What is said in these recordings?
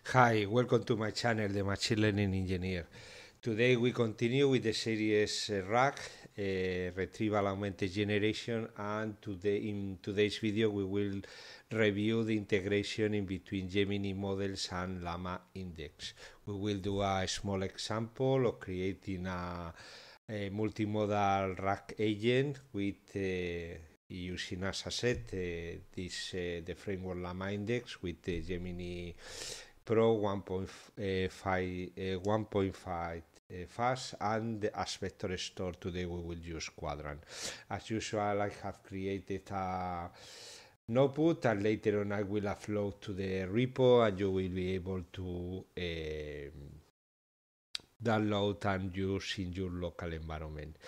Hi, welcome to my channel, The Machine Learning Engineer. Today we continue with the series uh, RAG, uh, Retrieval Augmented Generation, and today in today's video we will review the integration in between Gemini models and Llama Index. We will do a small example of creating a, a multimodal RAG agent with uh, using as a set uh, this uh, the framework Llama Index with the Gemini Pro 1.5 uh, 1.5 uh, fast and as vector store today we will use Qdrant. As usual i have created a notebook and later on i will upload to the repo and you will be able to uh, download and use in your local environment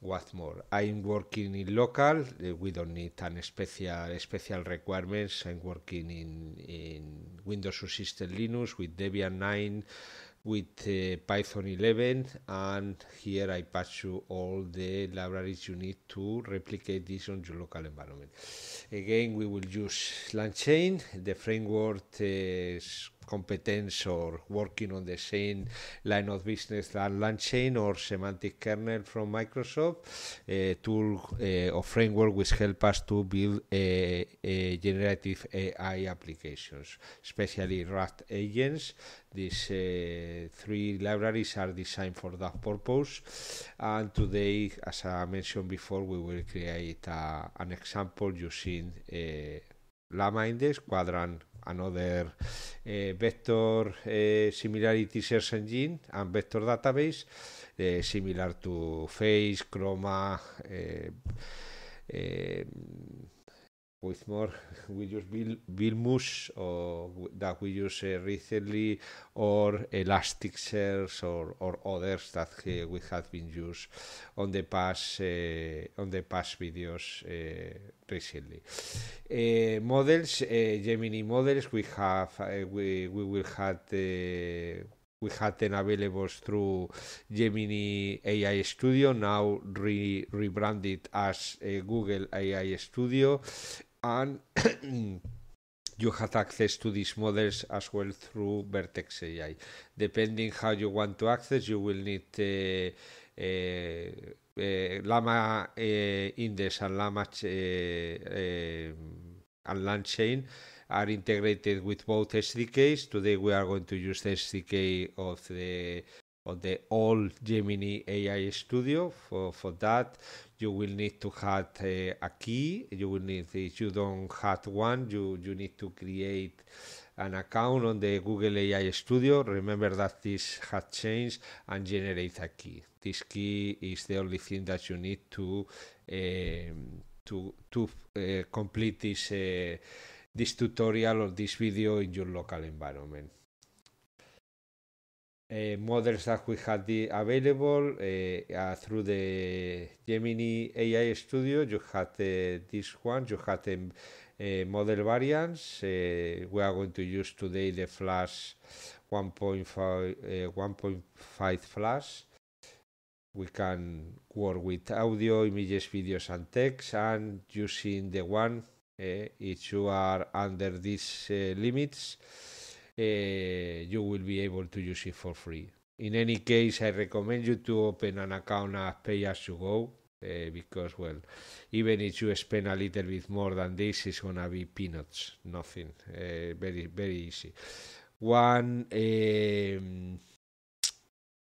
what more i'm working in local uh, we don't need any special special requirements. I'm working in in windows system linux with debian 9 with uh, python 11 and here i pass you all the libraries you need to replicate this on your local environment. Again we will use langchain. The framework is competence or working on the same line of business that LangChain or semantic kernel from Microsoft, a tool uh, or framework which help us to build generative AI applications, especially RAG agents. These uh, three libraries are designed for that purpose. And today, as I mentioned before, we will create a, an example using uh, Llama Index, Qdrant another uh, vector uh, similarity search engine and vector database uh, similar to Face, Chroma, with more we use Bil Bilmus or that we use uh, recently or Elasticsearch or, or others that uh, we have been used on the past uh, on the past videos recently. models, Gemini models, we have we we will have we had them available through Gemini AI Studio, now re rebranded as uh, Google AI Studio and you have access to these models as well through Vertex AI. Depending how you want to access, you will need uh, uh, uh, Llama uh, Index and Llama uh, and LangChain are integrated with both SDKs. Today we are going to use the SDK of the of the old Gemini AI Studio. For, for that, you will need to have uh, a key. You will need, if you don't have one, you, you need to create an account on the Google AI Studio. Remember that this has changed and generate a key. This key is the only thing that you need to um, to to uh, complete this uh, this tutorial or this video in your local environment models that we had the available uh, uh, through the Gemini AI Studio. You had this one, you had the model variants. we are going to use today the Flash 1.5 1.5 Flash. We can work with audio, images, videos, and text, and using the one if you are under these limits uh, you will be able to use it for free. In any case, I recommend you to open an account at pay as you go uh, because, well, even if you spend a little bit more than this, it's gonna be peanuts, nothing. Uh, very, very easy. One um,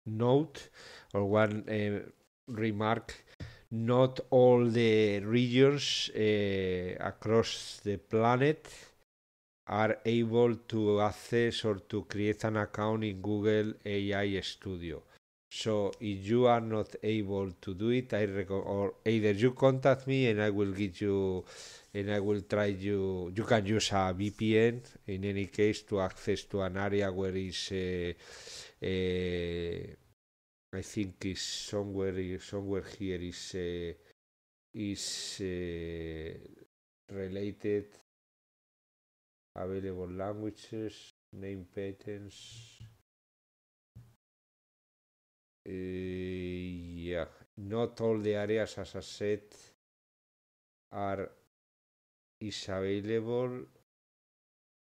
note or one uh, remark not all the regions uh, across the planet are able to access or to create an account in Google AI Studio. So if you are not able to do it, I or either you contact me and I will give you and I will try you. You can use a VPN in any case to access to an area where is uh, uh, I think is somewhere somewhere here is uh, is uh, related available languages, name patents. Uh, yeah, not all the areas, as I said, are is available.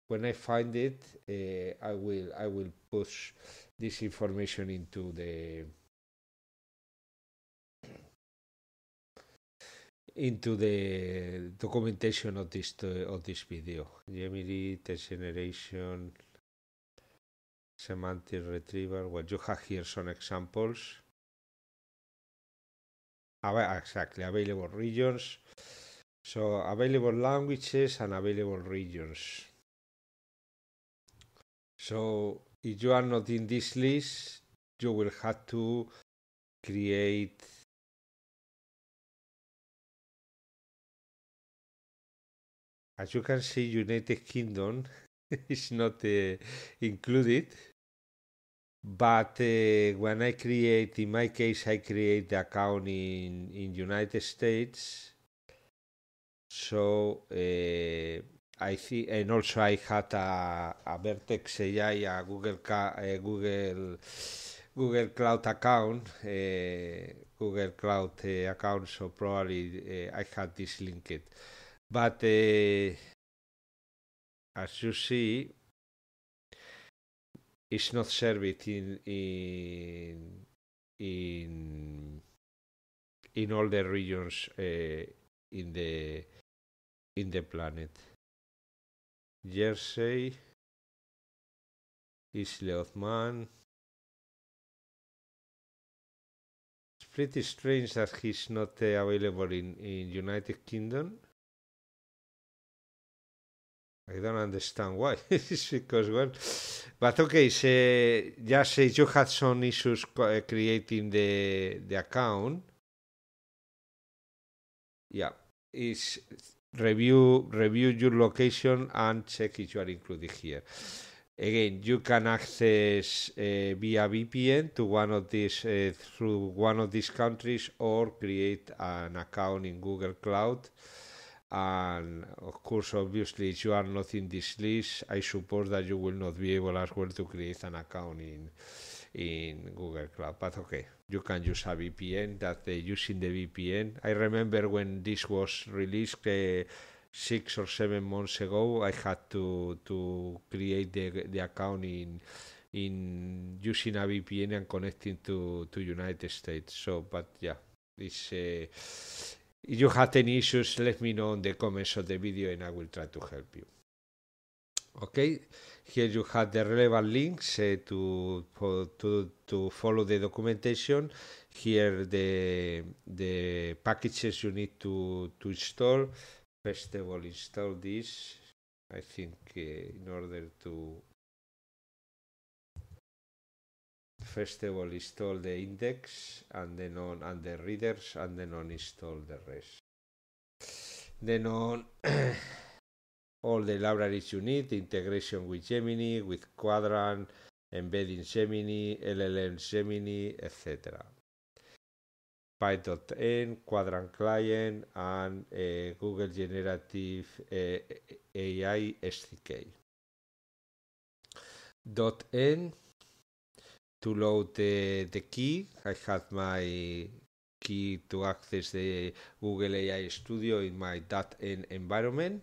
when I find it, uh, I will I will push this information into the into the documentation of this of this video. Gemini text generation, semantic retrieval. Well, you have here some examples. Exactly, available regions. So available languages and available regions. So if you are not in this list, you will have to create as you can see United Kingdom is not uh, included. But uh, when I create in my case I create the account in in United States. So uh, I see and also I had a, a Vertex AI a Google a Google Google Cloud account Google Cloud account. So probably I had this linked but as you see it's not served in in in in all the regions uh, in the in the planet. Jersey, Isle of Man. It's pretty strange that he's not uh, available in in United Kingdom. I don't understand why. it's because well, but okay. So just say you had some issues creating the the account. Yeah, is review review your location and check if you are included here. Again, you can access uh, via VPN to one of these uh, through one of these countries or create an account in Google Cloud and of course obviously if you are not in this list i suppose that you will not be able as well to create an account in in google cloud. But okay you can use a vpn that uh, using the vpn i remember when this was released uh, six or seven months ago i had to to create the, the account in in using a vpn and connecting to to united states. So but yeah this uh, if you have any issues, let me know in the comments of the video and I will try to help you. Okay, here you have the relevant links uh, to, to, to follow the documentation. Here the, the packages you need to, to install. First of all, install this, I think, uh, in order to all install the index and then on and the readers and then on install the rest. Then on all the libraries you need integration with gemini with quadrant embedding gemini llm gemini etc py.n quadrant client and uh, google generative uh, ai sdk n to load the, the key. I have my key to access the Google AI Studio in my .env environment.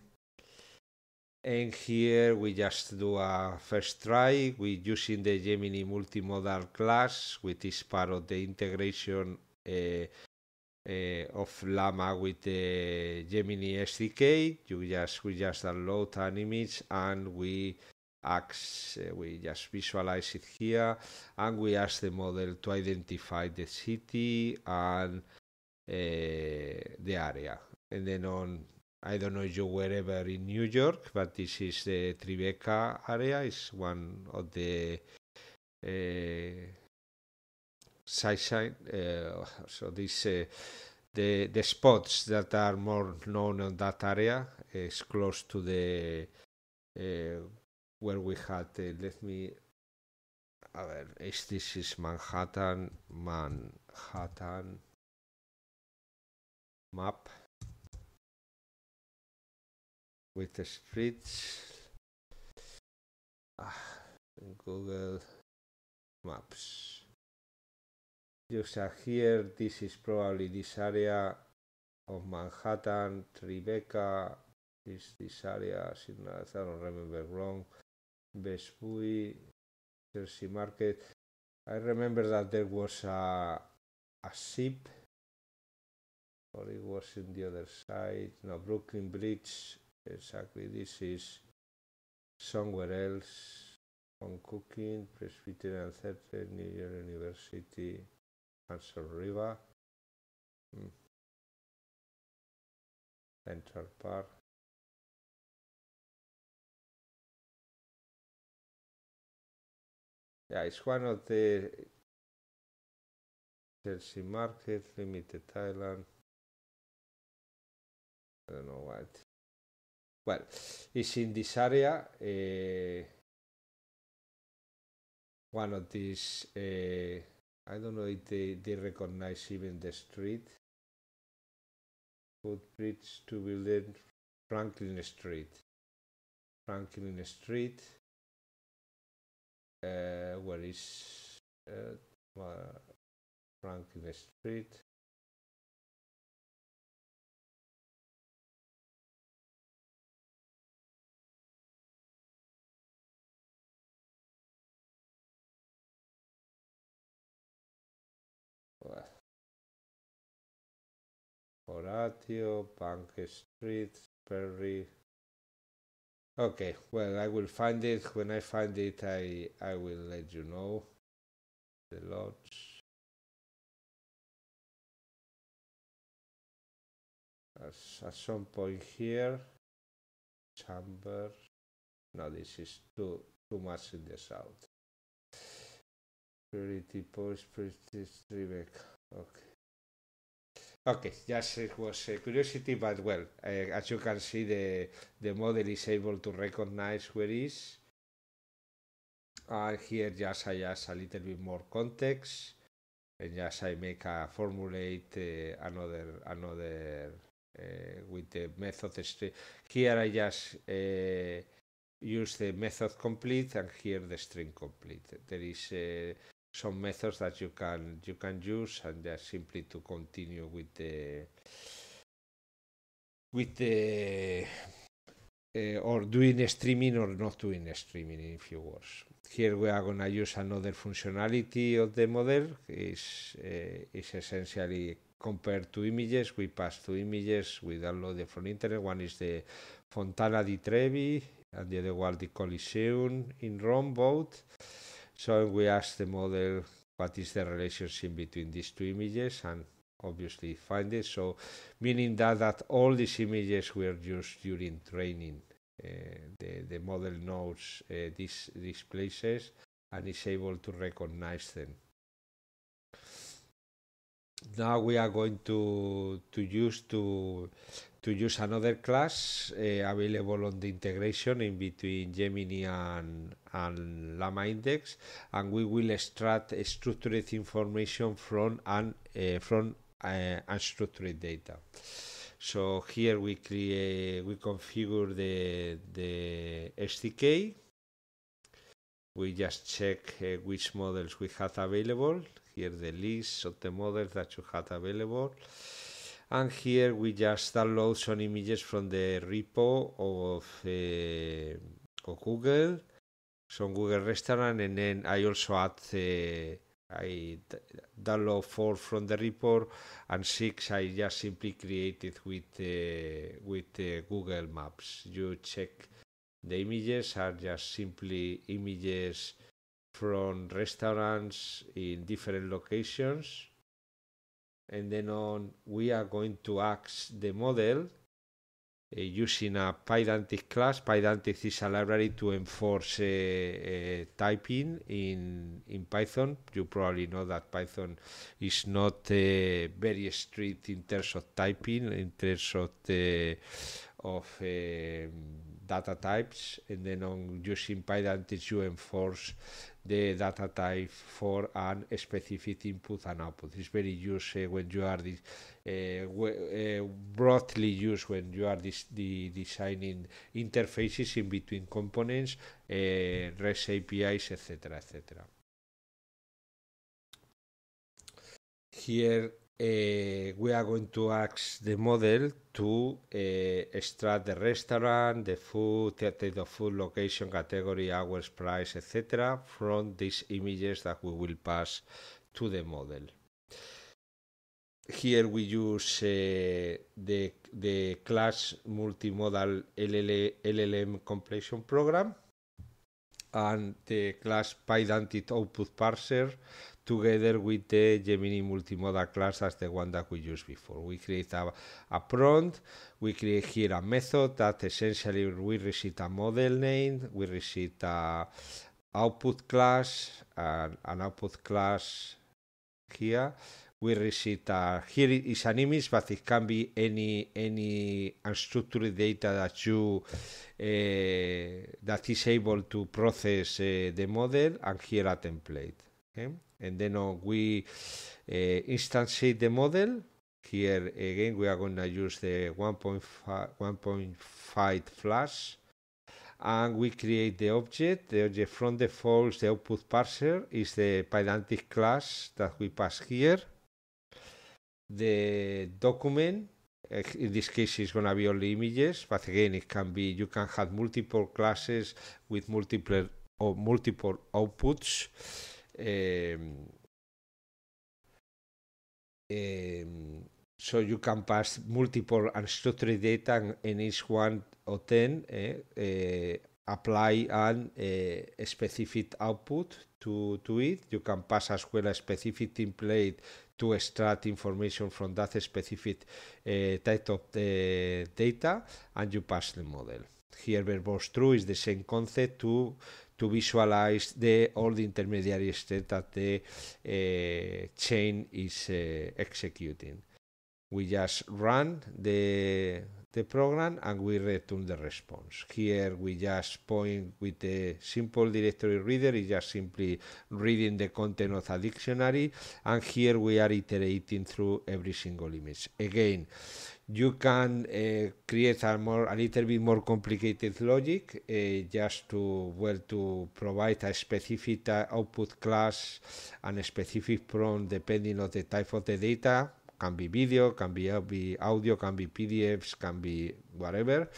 And here we just do a first try with using the Gemini multimodal class, which is part of the integration uh, uh, of Llama with the Gemini SDK. You just we just download an image and we uh, we just visualize it here and we ask the model to identify the city and uh, the area. And then on, I don't know if you were ever in New York, but this is the Tribeca area, it's one of the uh, side uh, so this uh, the the spots that are more known on that area is close to the uh, where we had, uh, let me, a ver, is this is Manhattan, Manhattan map with the streets, ah, Google Maps. You see here, this is probably this area of Manhattan, Tribeca, is this area, I don't remember wrong, Vespuy, Chelsea Market. I remember that there was a, a ship, or it was in the other side, no, Brooklyn Bridge, exactly, this is somewhere else, on cooking, Presbyterian Theatre, New York University, Hudson River, mm. Central Park. Yeah, it's one of the Chelsea Market, Limited Thailand. I don't know what. Well, it's in this area. Uh, one of these, uh, I don't know if they, they recognize even the street. Footbridge to building Franklin Street. Franklin Street. Uh, where is uh, Franklin Street? Horatio, Bank Street, Perry. Okay, well, I will find it. When I find it, I, I will let you know. The lodge. As, at some point here, chamber. No, this is too, too much in the south. Pretty post, pretty Rebecca. Okay. Okay, just it was a curiosity, but well, uh, as you can see, the the model is able to recognize where is. And here just I add a little bit more context, and just I make a formulate uh, another another uh, with the method. Here I just use the method complete, and here the string complete. There is some methods that you can you can use and just simply to continue with the with the uh, or doing streaming or not doing streaming in few words. Here we are to use another functionality of the model is uh, is essentially compared to images. We pass two images we download from internet. One is the Fontana di Trevi and the other one the Coliseum in Rome both. So we ask the model what is the relationship between these two images and obviously find it. So meaning that, that all these images were used during training. Uh, the, the model knows uh, these, these places and is able to recognize them. Now we are going to, to use to to use another class uh, available on the integration in between Gemini and, and Llama Index, and we will extract structured information from un, uh, from uh, unstructured data. So here we create, we configure the the SDK. We just check which models we have available. Here the list of the models that you have available and here we just download some images from the repo of, uh, of Google, some Google restaurant, and then I also add uh, I download four from the report and six I just simply created with uh, with uh, Google Maps. You check the images are just simply images from restaurants in different locations and then on we are going to ask the model uh, using a Pydantic class. Pydantic is a library to enforce uh, uh, typing in in Python. You probably know that Python is not very strict in terms of typing, in terms of the of data types, and then on using Pydantic you enforce the data type for an specific input and output. It's very used uh, when you are this, uh, uh, broadly used when you are this, the designing interfaces in between components, uh, REST APIs, etc., etc. Here uh, we are going to ask the model to uh, extract the restaurant, the food, the the food, location, category, hours, price, etc. from these images that we will pass to the model. Here we use uh, the, the class multimodal LL, LLM completion program and the class PyDantit output parser together with the Gemini multimodal class as the one that we used before. We create a, a prompt, we create here a method that essentially we receive a model name, we receive a output class, and an output class here. We receive uh, here is an image, but it can be any any unstructured data that you uh, that is able to process uh, the model, and here a template. Okay? And then uh, we uh, instantiate the model. Here again, we are going to use the 1.5 flash and we create the object. The object from the false, the output parser is the Pydantic class that we pass here. The document, in this case, is going to be only images, but again, it can be, you can have multiple classes with multiple or multiple outputs. Um, so you can pass multiple unstructured data in each one or 10 eh, eh, apply an eh, specific output to, to it. You can pass as well a specific template to extract information from that specific uh, type of the data and you pass the model. Here verbose true is the same concept to to visualize the all the intermediary state that the uh, chain is uh, executing. We just run the the program and we return the response. Here we just point with the simple directory reader, it's just simply reading the content of a dictionary, and here we are iterating through every single image. Again, you can uh, create a more a little bit more complicated logic uh, just to well to provide a specific uh, output class and a specific prompt depending on the type of the data can be video, can be, audio, can be PDFs, can be whatever,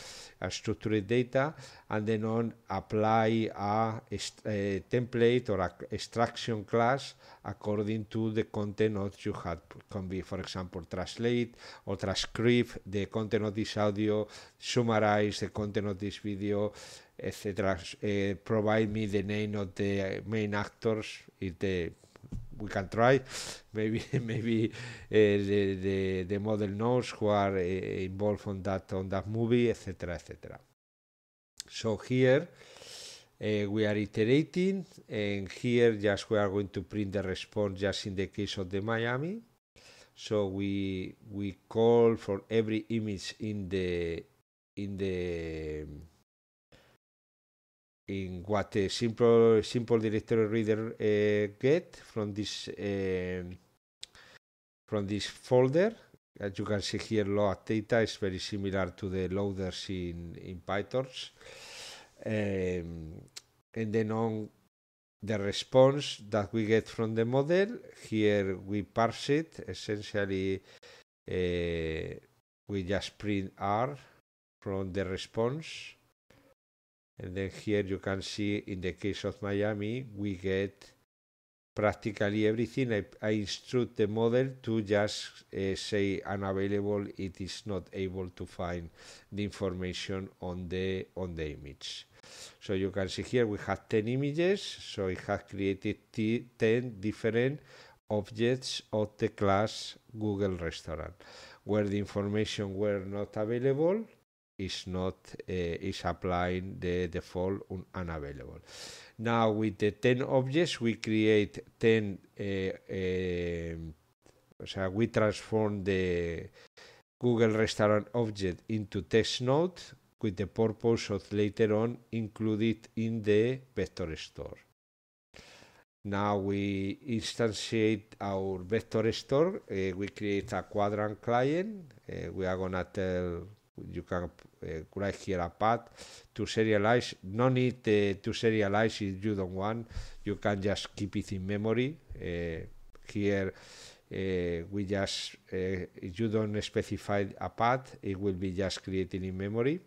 structured data, and then on apply a, a template or a extraction class according to the content that you had. Can be, for example, translate or transcribe the content of this audio, summarize the content of this video, etc. Uh, provide me the name of the main actors if the we can try. Maybe maybe uh, the, the the model knows who are uh, involved on that on that movie, etc. etc. So here uh, we are iterating, and here just we are going to print the response just in the case of the Miami. So we we call for every image in the in the in what a simple simple directory reader uh, get from this uh, from this folder. As you can see here load data is very similar to the loaders in in pytorch. Um, and then on the response that we get from the model here we parse it. Essentially uh, we just print r from the response and then here you can see in the case of Miami, we get practically everything. I, I instruct the model to just uh, say unavailable. It is not able to find the information on the on the image. So you can see here we have 10 images. So it has created 10 different objects of the class Google Restaurant where the information were not available is not uh, is applying the default un unavailable. Now with the 10 objects we create 10 uh, uh, so we transform the Google Restaurant object into text node with the purpose of later on include it in the vector store. Now we instantiate our vector store. Uh, we create a Qdrant client. We are gonna tell you can uh, write here a path to serialize. No need uh, to serialize if you don't want. You can just keep it in memory. Uh, here we just if you don't specify a path it will be just created in memory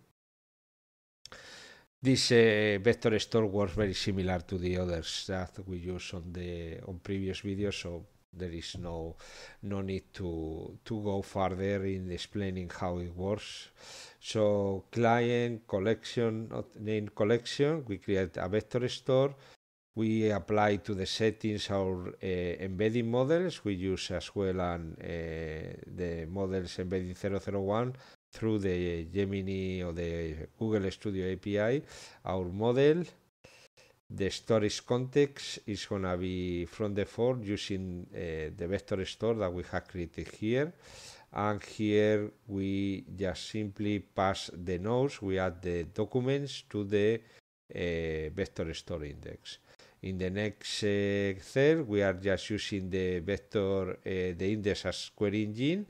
this vector store works very similar to the others that we use on the on previous videos so there is no no need to to go further in explaining how it works. So client collection name collection we create a vector store. We apply to the settings our uh, embedding models. We use as well and uh, the models embedding 001 through the Gemini or the Google Studio API our model the storage context is going to be from the default using uh, the vector store that we have created here. And here we just simply pass the nodes we add the documents to the uh, vector store index. In the next uh, cell we are just using the vector uh, the index as query engine.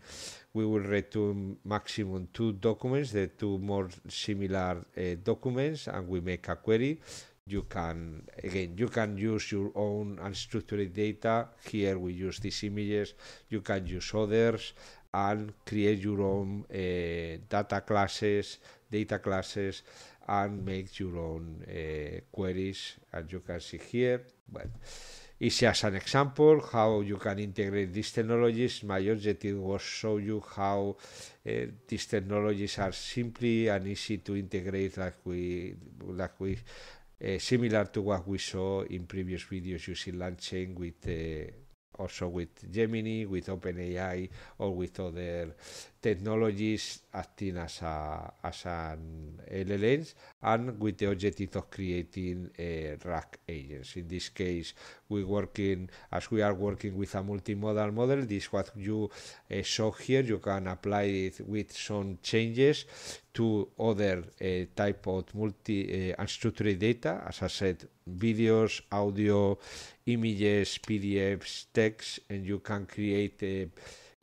We will return maximum two documents the two more similar uh, documents and we make a query you can again you can use your own unstructured data. Here we use these images. You can use others and create your own uh, data classes data classes and make your own uh, queries as you can see here. Well it's just an example how you can integrate these technologies. My objective was to show you how uh, these technologies are simply and easy to integrate like we like we similar to what we saw in previous videos using LangChain with uh, also with Gemini, with OpenAI, or with other technologies acting as a as an LLMs, and with the objective of creating uh, RAG agents. In this case, we working as we are working with a multimodal model. This what you uh, saw here. You can apply it with some changes to other uh, type of multi uh, unstructured data. As I said, videos, audio, images, PDFs, text, and you can create a,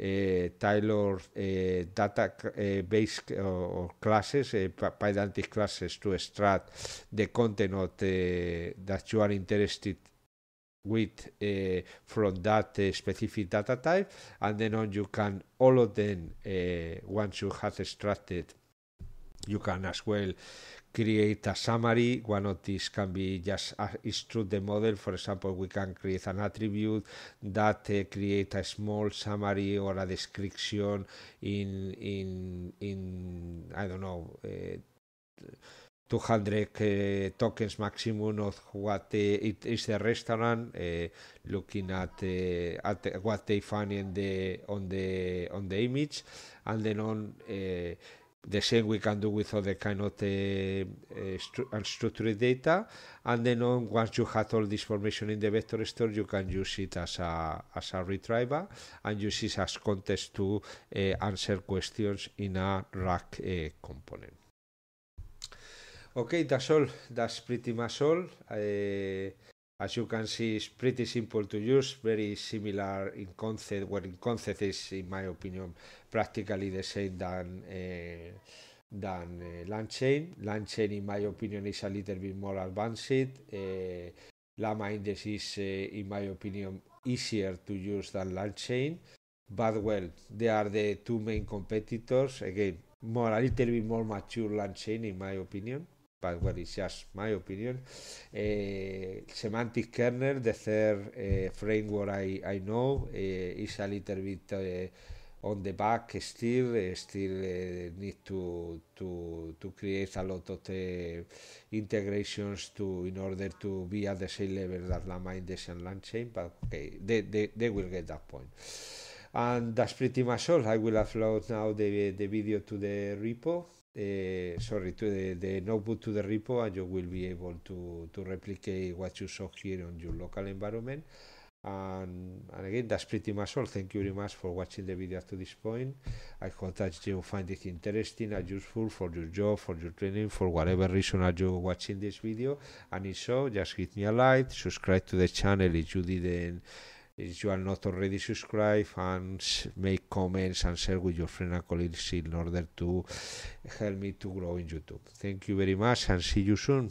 a tailored data uh, base uh, or classes, uh, Pydantic classes to extract the content of the, that you are interested with uh, from that uh, specific data type. And then on you can all of them uh, once you have extracted you can as well create a summary. One of these can be just uh, extrude the model. For example, we can create an attribute that uh, create a small summary or a description in in in I don't know. Uh, 200 uh, tokens maximum of what uh, it is the restaurant uh, looking at, uh, at what they find in the on the on the image and then on uh, the same we can do with other kind of the uh, unstructured data. And then on once you have all this information in the vector store you can use it as a as a retriever and use it as context to uh, answer questions in a RAG uh, component. Okay that's all. That's pretty much all as you can see it's pretty simple to use very similar in concept well in concept is in my opinion practically the same than uh, than uh, LangChain. In my opinion, is a little bit more advanced. Uh, Llama Index is, in my opinion, easier to use than LangChain. But well, they are the two main competitors. Again, more a little bit more mature LangChain, in my opinion but well, it's just my opinion. Uh, semantic kernel, the third uh, framework I, I know, uh, is a little bit on the back still uh, still uh, need to to to create a lot of the integrations to in order to be at the same level that Llama Index and LangChain but okay they, they, they will get that point. point and that's pretty much all I will upload now the, the video to the repo uh, sorry to the, the notebook to the repo and you will be able to to replicate what you saw here on your local environment. And, and, again that's pretty much all. Thank you very much for watching the video up to this point. I hope that you find it interesting and useful for your job for your training for whatever reason are you watching this video. And if so just hit me a like subscribe to the channel if you didn't if you are not already subscribed and make comments and share with your friends and colleagues in order to help me to grow in youtube. Thank you very much and see you soon